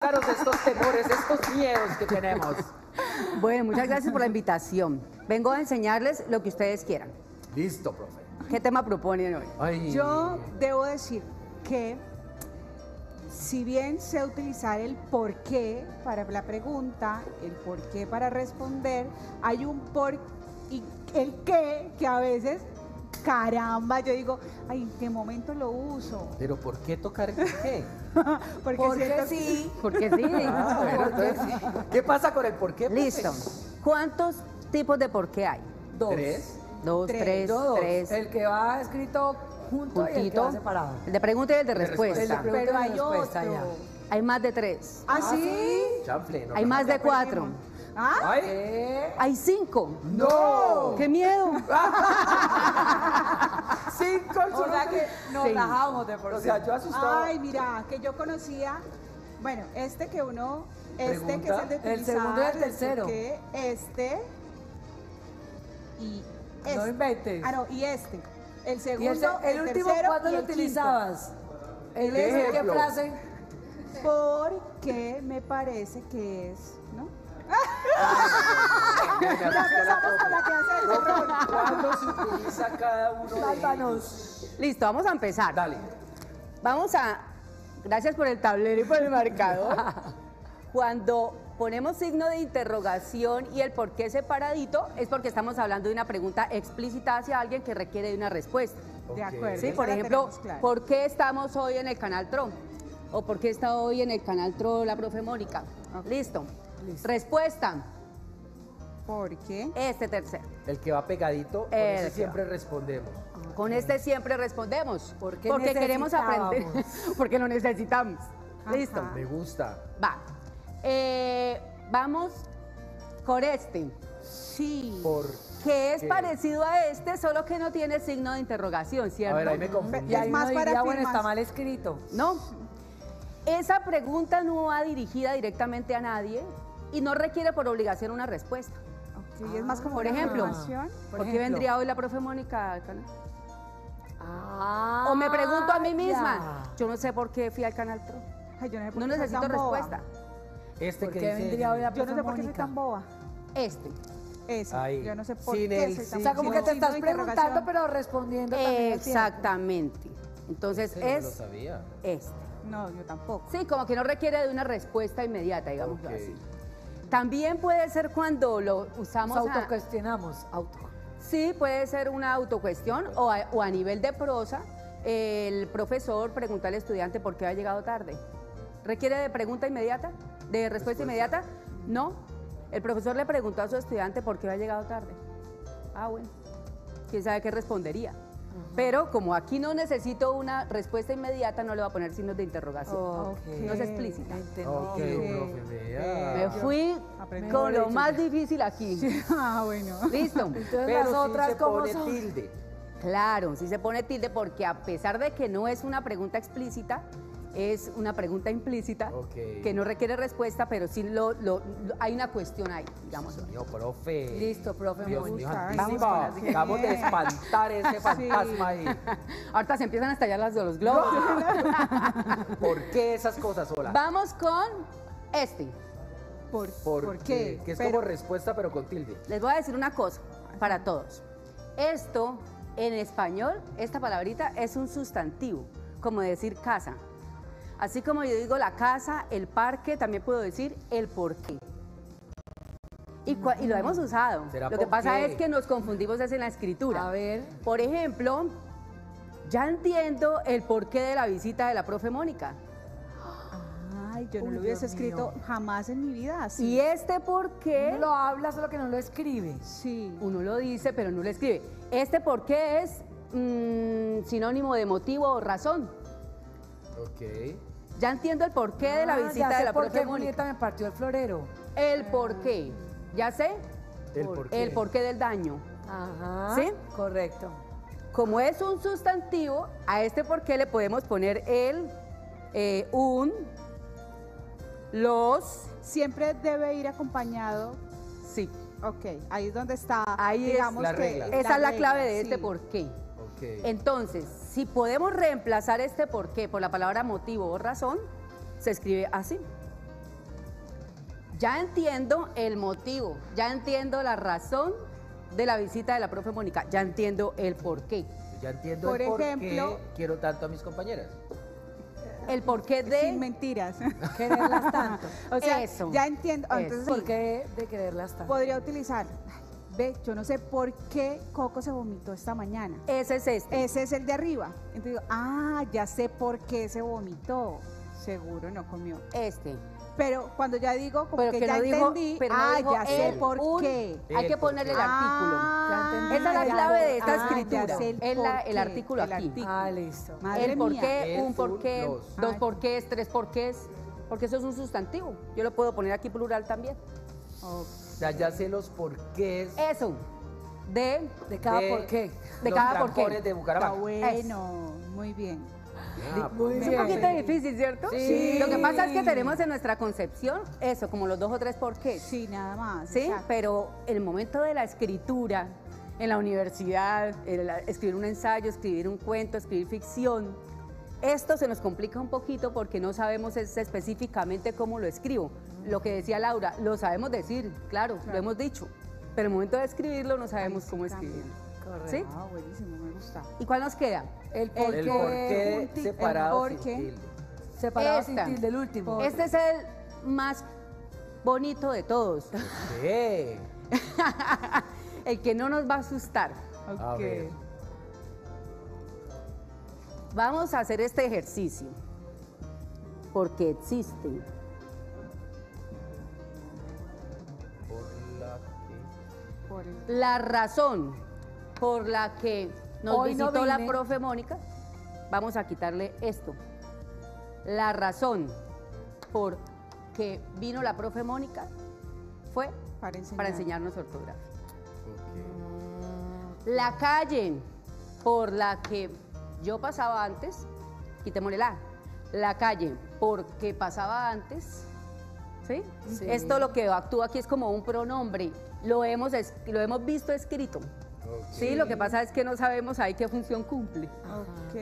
Estos temores, estos miedos que tenemos. Bueno, muchas gracias por la invitación. Vengo a enseñarles lo que ustedes quieran. Listo, profe. ¿Qué tema proponen hoy? Ay. Yo debo decir que si bien sé utilizar el por qué para la pregunta, el por qué para responder, hay un por y el qué que a veces, caramba, yo digo, ay, ¿en qué momento lo uso? Pero ¿por qué tocar el por qué? Porque, Porque siento que- sí. Porque sí. Ah, bueno, entonces, ¿Qué pasa con el por qué? profe? Listo. ¿Cuántos tipos de por qué hay? Dos. ¿Tres? Dos, Tres. tres, Todos. tres. El que va escrito junto y el que va separado. El de pregunta y el de respuesta. respuesta. El de Pero hay y respuesta, otro. ya. Hay más de tres. ¿Ah, sí? Chanfle, ¿no? Hay más de cuatro. ¿Ah? Ay, ¿Qué? Hay cinco. ¡No! ¡Qué miedo! ¡Cinco! O sea que nos Sí. rajamos de por O sí. sea, yo asustado. Ay, mira, que yo conocía, bueno, este que uno, este que es el de Pregunta. El segundo y el utilizar, tercero. este y este. No inventes. Ah, no, y este. El ¿Y segundo, el, se- el último tercero cuándo y lo el utilizabas? ¿El ¿Qué ese, ¿Qué frase? Porque me parece que es, ¿no? ¿Cuándo se utiliza cada uno de ellos? Sálvanos. Listo, vamos a empezar. Dale. Vamos a. Gracias por el tablero y por el marcador. Cuando ponemos signo de interrogación y el por qué separadito, es porque estamos hablando de una pregunta explícita hacia alguien que requiere de una respuesta. De acuerdo. Sí, por ejemplo. ¿por qué estamos hoy en el canal TRO? ¿O por qué está hoy en el canal TRO la profe Mónica? Listo. Respuesta, ¿Por qué? este tercero. El que va pegadito, con El ese que siempre respondemos. Con este siempre respondemos. ¿Por qué porque queremos aprender. porque lo necesitamos. Ajá. Listo. Me gusta. Va. Eh, vamos con este, Sí. ¿Por que es qué? parecido a este, solo que no tiene signo de interrogación, A ¿cierto? ver, ahí me confundí. Y ahí Es más para diría, bueno, está mal escrito. No. Esa pregunta no va dirigida directamente a nadie y no requiere por obligación una respuesta. Ok, es más como Por una ejemplo, información. Por ¿por qué vendría hoy la profe Mónica al canal? Ah, O me pregunto a mí misma, ya. yo no sé por qué fui al canal Pro. Ay, yo no sé por No qué soy necesito respuesta. Este ¿Por que qué dice... vendría hoy la Yo no sé profe por qué soy Mónica? tan boba. Este. Ahí. Yo no sé por Sin qué el soy tan O sea, como que te estás preguntando, pero respondiendo también. Exactamente. Entonces Ese no lo es sabía. este. No, yo tampoco. Sí, como que no requiere de una respuesta inmediata, digamos Ok. así. También puede ser cuando lo Nos usamos a- autocuestionamos. Auto. Sí, puede ser una autocuestión o a, o a nivel de prosa, el profesor pregunta al estudiante por qué ha llegado tarde. ¿Requiere de pregunta inmediata? ¿De respuesta, inmediata? No. El profesor le preguntó a su estudiante por qué ha llegado tarde. Ah, bueno. ¿Quién sabe qué respondería? Pero como aquí no necesito una respuesta inmediata, no le va a poner signos de interrogación. Ok. No es explícita. Profe. Me fui Aprendí. con lo más difícil aquí. Ah, bueno. Listo. Entonces Pero las sí otras se como pone son. tilde. Claro, sí se pone tilde porque a pesar de que no es una pregunta explícita, es una pregunta implícita que no requiere respuesta, pero sí lo, lo- lo- hay una cuestión ahí, digamos. Mío, profe. Listo, profe, Dios me gusta. Vamos las Acabamos de espantar ese fantasma ahí. Ahorita se empiezan a estallar las de los globos. ¿Por qué esas cosas, Hola? Vamos con este. ¿Por, ¿Por, ¿por qué? Que es Pero- como respuesta, pero con tilde. Les voy a decir una cosa para todos. Esto, en español, esta palabrita es un sustantivo, como decir casa. Así como yo digo la casa, el parque, también puedo decir el porqué. Y, y lo hemos usado. ¿Será Lo que por pasa qué? es que nos confundimos es en la escritura. A ver. Por ejemplo, ya entiendo el porqué de la visita de la profe Mónica. Ay, yo no Uy, lo hubiese Dios escrito mío. jamás en mi vida así. Y este porqué... Uno lo habla, solo que no lo escribe. Sí. Uno lo dice, pero no lo escribe. Este por qué es mm, sinónimo de motivo o razón. Ok. Ya entiendo el porqué de la Ah, visita ya sé de la por profe qué Mónica. Julieta me partió el florero. El porqué. ¿Ya sé? El porqué. El porqué del daño. Ajá. ¿Sí? Correcto. Como es un sustantivo, a este porqué le podemos poner el, eh, un, los, Siempre debe ir acompañado. sí. Ok, ahí es donde está. Ahí es la que regla. Esa es la clave de este porqué. Ok. Entonces, si podemos reemplazar este porqué por la palabra motivo o razón, se escribe así. Ya entiendo el motivo, ya entiendo la razón de la visita de la profe Mónica, ya entiendo el porqué. Ya entiendo Por el por ejemplo- qué quiero tanto a mis compañeras. El porqué Sin de... mentiras. Quererlas tanto. o sea, Eso. ya entiendo. Ah. Entonces, ¿Por sí, qué de quererlas tanto? podría utilizar. Ve, yo no sé por qué Coco se vomitó esta mañana. Ese es este. Ese es el de arriba. Entonces digo, ah, ya sé por qué se vomitó. Seguro no comió. Este. Pero cuando ya digo, como Pero que, que ya no dijo, entendí, pero no ah, dijo ya sé el, por un. qué. Hay El que por ponerle qué. el artículo. Ah, Ya. Esa es la ya, clave de esta ah, ya escritura. sé el por el qué, artículo el aquí. artículo. Ah, listo. Madre el por qué, un por qué, los. dos Ay. porqués, tres porqués, porque eso es un sustantivo. Yo lo puedo poner aquí plural también. Ok. O sea, ya sé los porqués Eso. De, De cada de por qué. De los cada por qué. trancones de Está Bucaramanga. bueno, muy bien. Ah, es un bien. poquito difícil, ¿cierto? Sí. Lo que pasa es que tenemos en nuestra concepción eso, como los dos o tres porqués. Sí, nada más. ¿sí? exacto. Pero el momento de la escritura en la universidad, el- escribir un ensayo, escribir un cuento, escribir ficción, esto se nos complica un poquito porque no sabemos es- específicamente cómo lo escribo. Lo que decía Laura, lo sabemos decir, claro, lo hemos dicho, pero el momento de escribirlo no sabemos cómo escribirlo. Correcto. ¿Sí? Ah, buenísimo, me gusta. ¿Y cuál nos queda? El por El el qué. porqué separado el sin porqué. tilde. Separado sin tilde, el último. Este es el más bonito de todos, ¿Qué? el que no nos va a asustar. A Ok. ver. Vamos a hacer este ejercicio porque existe. Por la que- Por el- La razón por la que nos Hoy no visitó la profe Mónica, vamos a quitarle esto. La razón por que vino la profe Mónica fue para enseñar. para enseñarnos ortografía. Ok. La calle por la que yo pasaba antes, quitémosle la. La calle porque pasaba antes, ¿sí? Sí. Esto lo que actúa aquí es como un pronombre. Lo hemos, es- lo hemos visto escrito. Sí, lo que pasa es que no sabemos ahí qué función cumple. Ok.